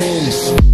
face.